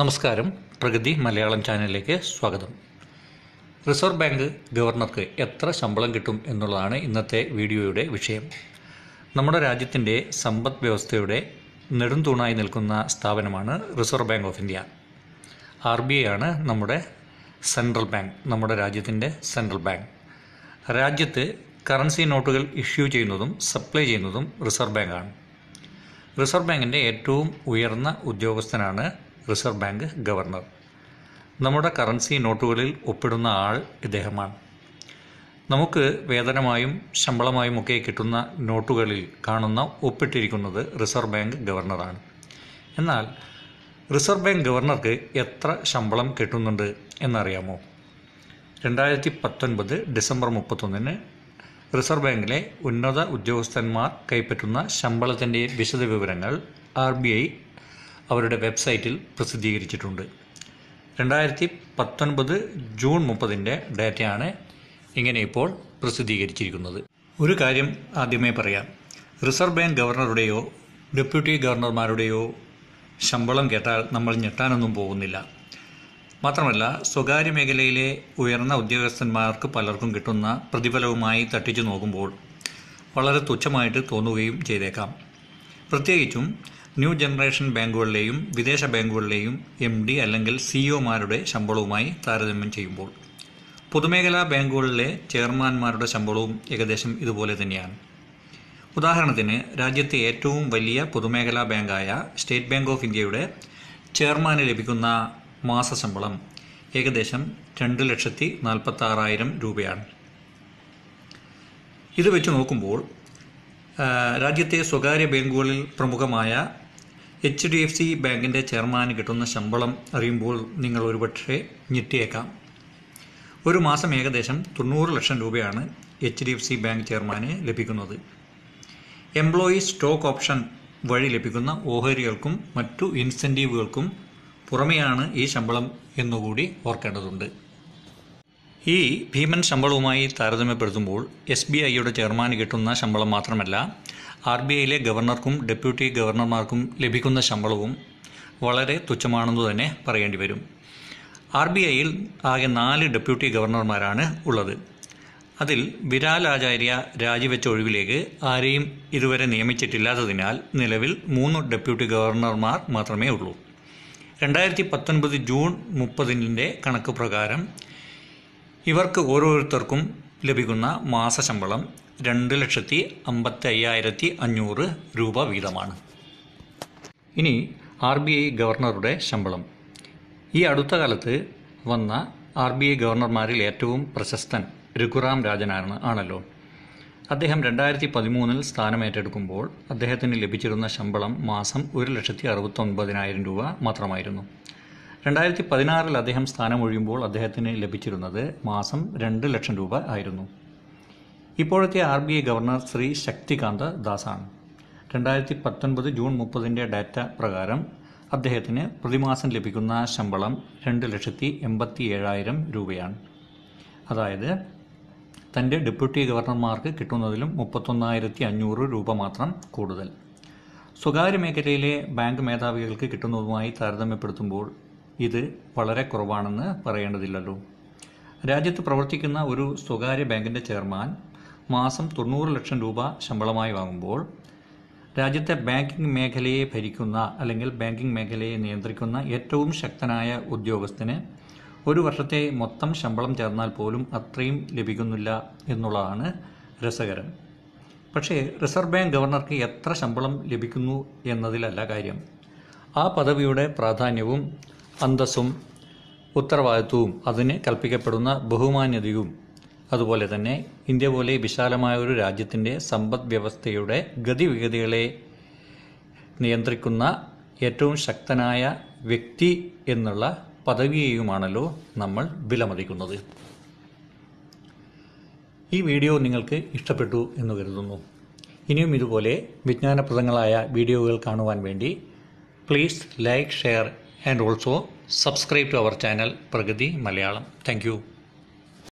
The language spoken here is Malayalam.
നമസ്കാരം. പ്രഗതി മലയാളം ചാനലിലേക്ക് സ്വാഗതം. റിസർവ് ബാങ്ക് ഗവർണർക്ക് എത്ര ശമ്പളം കിട്ടും എന്നുള്ളതാണ് ഇന്നത്തെ വീഡിയോയുടെ വിഷയം. നമ്മുടെ രാജ്യത്തിന്റെ സമ്പദ് വ്യവസ്ഥയുടെ നെടുംതൂണായി നിൽക്കുന്ന സ്ഥാപനമാണ് Reserve Bank of India. R B I ആണ് നമ്മുടെ സെൻട്രൽ ബാങ്ക് നമ്മുടെ രാജ്യത്തിന്റെ സെൻട്രൽ ബാങ്ക്. രാജ്യത്ത് കറൻസി നോട്ടുകൾ ഇഷ്യൂ ചെയ്യുന്നതും സപ്ലൈ ചെയ്യുന്നതും റിസർവ് ബാങ്കാണ്. റിസർവ് ബാങ്കിന്റെ ഏറ്റവും ഉയർന്ന ഉദ്യോഗസ്ഥനാണ് റിസർവ് ബാങ്ക് ഗവർണർ. നമ്മുടെ കറൻസി നോട്ടുകളിൽ ഒപ്പിടുന്ന ആൾ ഇദ്ദേഹമാണ്. നമുക്ക് വേതനമായും ശമ്പളമായും ഒക്കെ കിട്ടുന്ന നോട്ടുകളിൽ കാണുന്ന ഒപ്പിട്ടിരിക്കുന്നത് റിസർവ് ബാങ്ക് ഗവർണറാണ്. എന്നാൽ റിസർവ് ബാങ്ക് ഗവർണർക്ക് എത്ര ശമ്പളം കിട്ടുന്നുണ്ട് എന്നറിയാമോ? രണ്ടായിരത്തി പത്തൊൻപത് ഡിസംബർ മുപ്പത്തൊന്നിന് റിസർവ് ബാങ്കിലെ ഉന്നത ഉദ്യോഗസ്ഥന്മാർ കൈപ്പറ്റുന്ന ശമ്പളത്തിന്റെ വിശദവിവരങ്ങൾ ആർ ബി ഐ അവരുടെ വെബ്സൈറ്റിൽ പ്രസിദ്ധീകരിച്ചിട്ടുണ്ട്. രണ്ടായിരത്തി പത്തൊൻപത് ജൂൺ മുപ്പതിന്റെ ഡാറ്റയാണ് ഇങ്ങനെ ഇപ്പോൾ പ്രസിദ്ധീകരിച്ചിരിക്കുന്നത്. ഒരു കാര്യം ആദ്യമേ പറയാം. റിസർവ് ബാങ്ക് ഗവർണറുടെയോ ഡെപ്യൂട്ടി ഗവർണർമാരുടെയോ ശമ്പളം കേട്ടാൽ നമ്മൾ ഞെട്ടാനൊന്നും പോകുന്നില്ല. മാത്രമല്ല സ്വകാര്യ മേഖലയിലെ ഉയർന്ന ഉദ്യോഗസ്ഥന്മാർക്ക് പലർക്കും കിട്ടുന്ന പ്രതിഫലവുമായി തട്ടിച്ചു നോക്കുമ്പോൾ വളരെ തുച്ഛമായിട്ട് തോന്നുകയും ചെയ്തേക്കാം. പ്രത്യേകിച്ചും ന്യൂ ജനറേഷൻ ബാങ്കുകളിലെയും വിദേശ ബാങ്കുകളിലെയും എം ഡി അല്ലെങ്കിൽ സിഇഒമാരുടെ ശമ്പളവുമായി താരതമ്യം ചെയ്യുമ്പോൾ പൊതുമേഖലാ ബാങ്കുകളിലെ ചെയർമാൻമാരുടെ ശമ്പളവും ഏകദേശം ഇതുപോലെ തന്നെയാണ്. ഉദാഹരണത്തിന് രാജ്യത്തെ ഏറ്റവും വലിയ പൊതുമേഖലാ ബാങ്കായ സ്റ്റേറ്റ് ബാങ്ക് ഓഫ് ഇന്ത്യയുടെ ചെയർമാന് ലഭിക്കുന്ന മാസ ശമ്പളം ഏകദേശം രണ്ട് ലക്ഷത്തി നാൽപ്പത്തി ആറായിരം രൂപയാണ്. ഇത് വെച്ച് നോക്കുമ്പോൾ രാജ്യത്തെ സ്വകാര്യ ബാങ്കുകളിൽ പ്രമുഖമായ എച്ച് ഡി എഫ് സി ബാങ്കിന്റെ ചെയർമാന് കിട്ടുന്ന ശമ്പളം അറിയുമ്പോൾ നിങ്ങൾ ഒരുപക്ഷെ ഞെട്ടിയേക്കാം. ഒരു മാസം ഏകദേശം തൊണ്ണൂറ് ലക്ഷം രൂപയാണ് H D F C bank ചെയർമാന് ലഭിക്കുന്നത്. എംപ്ലോയി സ്റ്റോക്ക് ഓപ്ഷൻ വഴി ലഭിക്കുന്ന ഓഹരികൾക്കും മറ്റു ഇൻസെന്റീവുകൾക്കും പുറമെയാണ് ഈ ശമ്പളം എന്നുകൂടി ഓർക്കേണ്ടതുണ്ട്. ഈ ഭീമൻ ശമ്പളവുമായി താരതമ്യപ്പെടുത്തുമ്പോൾ എസ് ബി ഐയുടെ ചെയർമാന് കിട്ടുന്ന ശമ്പളം മാത്രമല്ല ആർ ബി ഐയിലെ ഗവർണർക്കും ഡെപ്യൂട്ടി ഗവർണർമാർക്കും ലഭിക്കുന്ന ശമ്പളവും വളരെ തുച്ഛമാണെന്ന് തന്നെ പറയേണ്ടി വരും. ആർ ബി ഐയിൽ ആകെ നാല് ഡെപ്യൂട്ടി ഗവർണർമാരാണ് ഉള്ളത്. അതിൽ വിരാൽ ആചാര്യ രാജിവെച്ച ഒഴിവിലേക്ക് ആരെയും ഇതുവരെ നിയമിച്ചിട്ടില്ലാത്തതിനാൽ നിലവിൽ മൂന്ന് ഡെപ്യൂട്ടി ഗവർണർമാർ മാത്രമേ ഉള്ളൂ. രണ്ടായിരത്തി പത്തൊൻപത് ജൂൺ മുപ്പതിന്റെ കണക്ക് പ്രകാരം ഇവർക്ക് ഓരോരുത്തർക്കും ലഭിക്കുന്ന മാസശമ്പളം രണ്ട് ലക്ഷത്തി അമ്പത്തി അയ്യായിരത്തി അഞ്ഞൂറ് രൂപ വീതമാണ്. ഇനി ആർ ബി ഐ ഗവർണറുടെ ശമ്പളം. ഈ അടുത്ത കാലത്ത് വന്ന ആർ ബി ഐ ഗവർണർമാരിൽ ഏറ്റവും പ്രശസ്തൻ രഘുറാം രാജനാണ് ആണല്ലോ. അദ്ദേഹം രണ്ടായിരത്തി പതിമൂന്നിൽ സ്ഥാനമേറ്റെടുക്കുമ്പോൾ അദ്ദേഹത്തിന് ലഭിച്ചിരുന്ന ശമ്പളം മാസം ഒരു ലക്ഷത്തി അറുപത്തൊൻപതിനായിരം രൂപ മാത്രമായിരുന്നു. രണ്ടായിരത്തി പതിനാറിൽ അദ്ദേഹം സ്ഥാനമൊഴിയുമ്പോൾ അദ്ദേഹത്തിന് ലഭിച്ചിരുന്നത് മാസം രണ്ട് ലക്ഷം രൂപ ആയിരുന്നു. ഇപ്പോഴത്തെ R B I governor Shri Shaktikanta ദാസാണ്. രണ്ടായിരത്തി പത്തൊൻപത് ജൂൺ മുപ്പതിന്റെ ഡാറ്റ പ്രകാരം അദ്ദേഹത്തിന് പ്രതിമാസം ലഭിക്കുന്ന ശമ്പളം രണ്ട് ലക്ഷത്തി എൺപത്തി ഏഴായിരം രൂപയാണ്. അതായത് തന്റെ ഡെപ്യൂട്ടി ഗവർണർമാർക്ക് കിട്ടുന്നതിലും മുപ്പത്തൊന്നായിരത്തി അഞ്ഞൂറ് രൂപ മാത്രം കൂടുതൽ. സ്വകാര്യ മേഖലയിലെ ബാങ്ക് മേധാവികൾക്ക് കിട്ടുന്നതുമായി താരതമ്യപ്പെടുത്തുമ്പോൾ ഇത് വളരെ കുറവാണെന്ന് പറയേണ്ടതില്ലല്ലോ. രാജ്യത്ത് പ്രവർത്തിക്കുന്ന ഒരു സ്വകാര്യ ബാങ്കിന്റെ ചെയർമാൻ മാസം തൊണ്ണൂറ് ലക്ഷം രൂപ ശമ്പളമായി വാങ്ങുമ്പോൾ രാജ്യത്തെ ബാങ്കിംഗ് മേഖലയെ ഭരിക്കുന്ന അല്ലെങ്കിൽ ബാങ്കിംഗ് മേഖലയെ നിയന്ത്രിക്കുന്ന ഏറ്റവും ശക്തനായ ഉദ്യോഗസ്ഥന് ഒരു വർഷത്തെ മൊത്തം ശമ്പളം ചേർന്നാൽ പോലും അത്രയും ലഭിക്കുന്നില്ല എന്നുള്ളതാണ് രസകരം. പക്ഷേ റിസർവ് ബാങ്ക് ഗവർണർക്ക് എത്ര ശമ്പളം ലഭിക്കുന്നു എന്നതിലല്ല കാര്യം. ആ പദവിയുടെ പ്രാധാന്യവും അന്തസ്സും ഉത്തരവാദിത്വവും അതിന് കൽപ്പിക്കപ്പെടുന്ന ബഹുമാന്യതയും. അതുപോലെ തന്നെ ഇന്ത്യ പോലെ വിശാലമായ ഒരു രാജ്യത്തിന്റെ സമ്പദ് വ്യവസ്ഥയുടെ ഗതിവിഗതികളെ നിയന്ത്രിക്കുന്ന ഏറ്റവും ശക്തനായ വ്യക്തി എന്നുള്ള പദവിയെയുമാണല്ലോ നമ്മൾ വിലമതിക്കുന്നത്. ഈ വീഡിയോ നിങ്ങൾക്ക് ഇഷ്ടപ്പെട്ടു എന്ന് കരുതുന്നു. ഇനിയും ഇതുപോലെ വിജ്ഞാനപ്രദങ്ങളായ വീഡിയോകൾ കാണുവാൻ വേണ്ടി please like share and also subscribe to our channel Pragati Malayalam. Thank you.